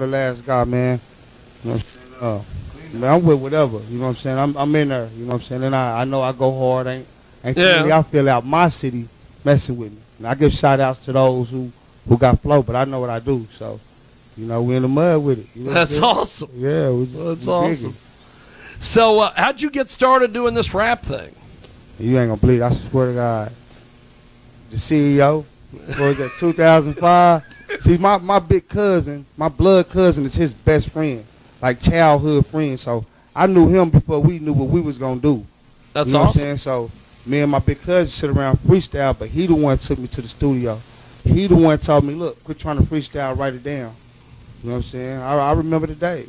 the last guy, man. You know what I'm saying? Uh, man, I'm with whatever. You know what I'm saying? I'm, I'm in there. You know what I'm saying? And I, I know I go hard. Ain't ain't too Yeah. many I feel out my city messing with me. And I give shout outs to those who who got flow, but I know what I do. So, you know, we're in the mud with it. You know That's awesome. Yeah, we, That's we awesome. So, uh, how'd you get started doing this rap thing? You ain't gonna believe. it. I swear to God. The CEO. What was that? 2005. See, my my big cousin, my blood cousin, is his best friend, like childhood friend. So I knew him before we knew what we was gonna do. That's you know awesome. what I'm saying? So me and my big cousin sit around freestyle, but he the one took me to the studio. He the one told me, look, quit trying to freestyle, write it down. You know what I'm saying? I, I remember the day.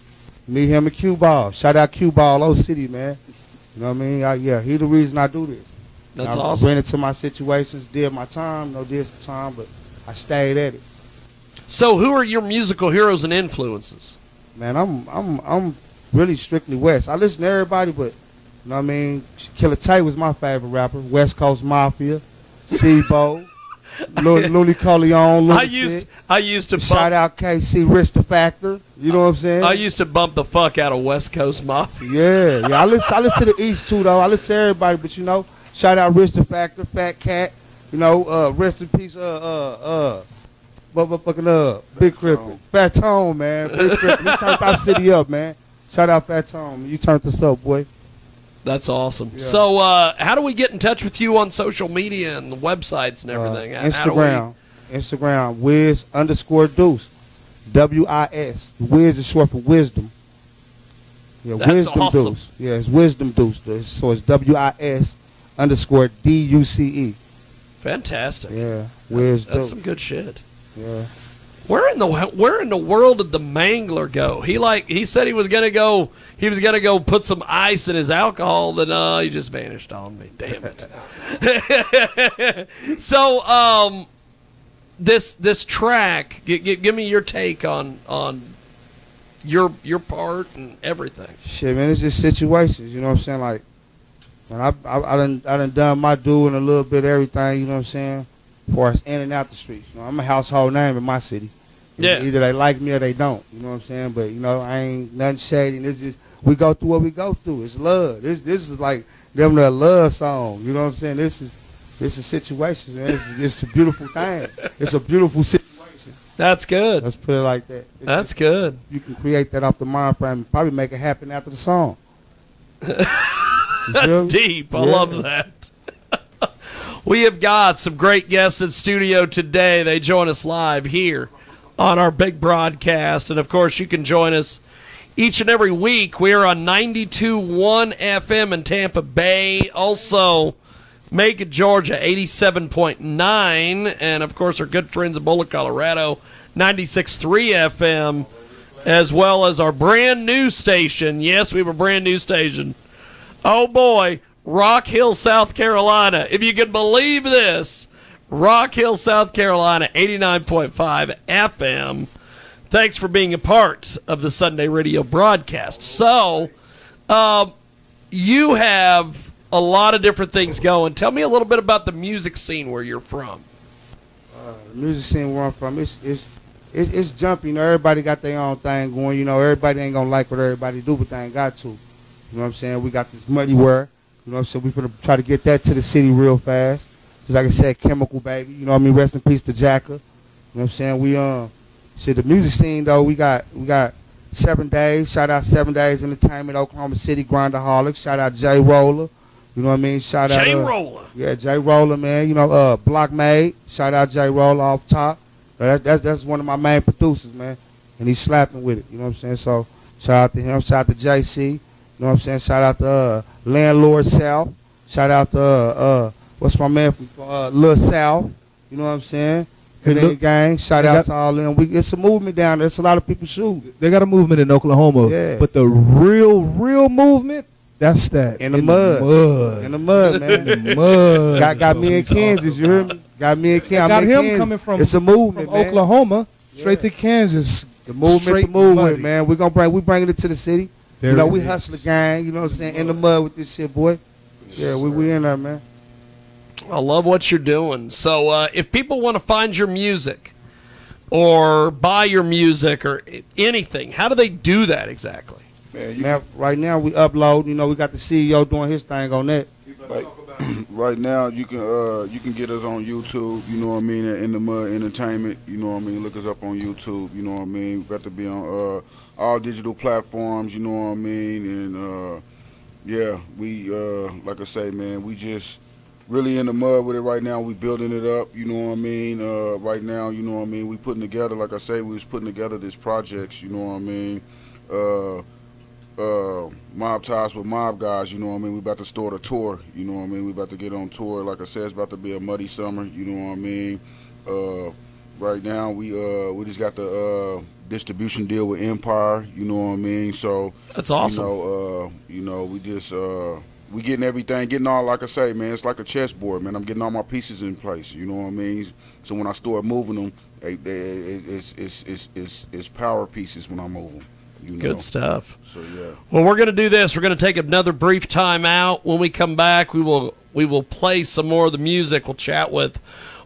Me, him, and Q Ball. Shout out Q Ball, old city, man. You know what I mean? I, yeah, he the reason I do this. That's I awesome. ran into my situations, did my time, no did some time, but I stayed at it. So, who are your musical heroes and influences? Man, I'm I'm I'm really strictly West. I listen to everybody, but you know what I mean. Killa Tay was my favorite rapper. West Coast Mafia, C-Bo, Looney Coleon, I used I used to Shout bump, out KC Rich the Factor. You know what I'm saying? I used to bump the fuck out of West Coast Mafia. yeah, yeah. I listen. I listen to the East too, though. I listen to everybody, but you know, shout out Rich the Factor, Fat Cat. You know, uh, rest in peace, uh, uh, uh. Motherfucking uh, Big Crippin. Fat Tone, man. Big Crippin. He turned our city up, man. Shout out Fat Tone. You turned us up, boy. That's awesome. Yeah. So, uh, how do we get in touch with you on social media and the websites and everything? Uh, How- how do we- Instagram. Instagram. Wiz underscore Deuce. W I S. Wiz is short for wisdom. Yeah, That's Wisdom awesome. Deuce. Yeah, it's Wisdom Deuce. So it's W I S underscore D U C E. Fantastic. Yeah, Wiz That's some good shit. Where in the where in the world did the mangler go? He like he said he was gonna go he was gonna go put some ice in his alcohol, then uh he just vanished on me. Damn it. so um this this track, g- g- give me your take on on your your part and everything. Shit, man, it's just situations. You know what I'm saying? Like, when I I, I done I done done my due doing a little bit everything. You know what I'm saying? Far as in and out the streets. You know, I'm a household name in my city. Yeah. Either they like me or they don't. You know what I'm saying? But you know, I ain't nothing shady. It's just we go through what we go through. It's love. This this is like them the love song. You know what I'm saying? This is this is situations, man. It's, it's a beautiful thing. It's a beautiful situation. That's good. Let's put it like that. It's That's good. you can create that off the mind frame and probably make it happen after the song. You feel me? That's deep. I Yeah. love that. We have got some great guests in studio today. They join us live here on our big broadcast. And of course, you can join us each and every week. We are on 92.1 FM in Tampa Bay. Also, Macon, Georgia, 87.9. And of course, our good friends in Boulder, Colorado, 96.3 FM. As well as our brand new station. Yes, we have a brand new station. Oh boy, Rock Hill, South Carolina. If you can believe this, Rock Hill, South Carolina, 89.5 FM. Thanks for being a part of the Sunday radio broadcast. So, um, you have a lot of different things going. Tell me a little bit about the music scene where you're from. the music scene where I'm from, it's it's it's, it's. You know, everybody got their own thing going. You know, everybody ain't gonna like what everybody do, but they ain't got to. You know what I'm saying? We got this muddy word. You know what I'm saying? We're gonna try to get that to the city real fast. Just like I said, chemical baby. You know what I mean? Rest in peace to Jacka. You know what I'm saying? We um, shit. The music scene though, we got we got seven days. Shout out seven days entertainment, Oklahoma City Grindaholics. Shout out Jay Roller. You know what I mean? Shout out Jay uh, Roller. yeah, Jay Roller, man. You know, uh, Block Made. Shout out Jay Roller off top. That, that's that's one of my main producers, man. And he's slapping with it. You know what I'm saying? So shout out to him. Shout out to JC. You know what I'm saying? Shout out to uh, Landlord South. Shout out to uh, uh what's my man from uh, Lil South. You know what I'm saying? Hit look- gang. Shout out got- to all them. We, it's a movement down there. It's a lot of people shooting. They got a movement in Oklahoma, Yeah. but the real, real movement, that's that In the mud. mud. In the mud, man. In the mud. got got me in Kansas. You hear me? Got me in Kansas. Got in him Kansas. coming from- It's a movement, from man. Oklahoma straight to Kansas. The movement, Straight the movement, man. We gonna bring, we bringing it to the city. There you know, we is. hustle the gang. You know what I'm saying? In the mud with this shit, boy. Yeah, we we in there, man. I love what you're doing. So, uh, if people want to find your music, or buy your music or anything? How do they do that exactly? Man, you, Man, right now we upload. You know, we got the CEO doing his thing on that. right now you can uh you can get us on YouTube. You know what I mean? In the Mud Entertainment. You know what I mean? Look us up on YouTube. You know what I mean? We got to be on uh all digital platforms. You know what I mean? And uh yeah, we uh like I say, man, we just really in the mud with it right now. We building it up. You know what I mean? Uh right now, you know what I mean? We putting together, like I say, we was putting together this projects. You know what I mean? Uh mob ties with mob guys. You know what I mean? We about to start a tour. You know what I mean? We about to get on tour. Like I said, it's about to be a muddy summer. You know what I mean? Uh, right now, we uh, we just got the uh, distribution deal with Empire. You know what I mean? So That's awesome. You know, uh, you know, we just uh, we getting everything, getting all like I say, man. It's like a chessboard, man. I'm getting all my pieces in place. You know what I mean? So when I start moving them, it's, it's it's it's it's power pieces when I move them. You know? Good stuff. So yeah. Well, we're going to do this. We're going to take another brief time out. When we come back, we will we will play some more of the music. We'll chat with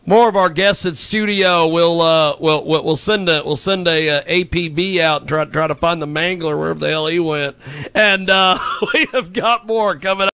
more of our guests at studio. We'll uh we'll we'll we'll send a we'll send a, uh APB out and try try to find the mangler wherever the hell he went. And uh, we have got more coming up.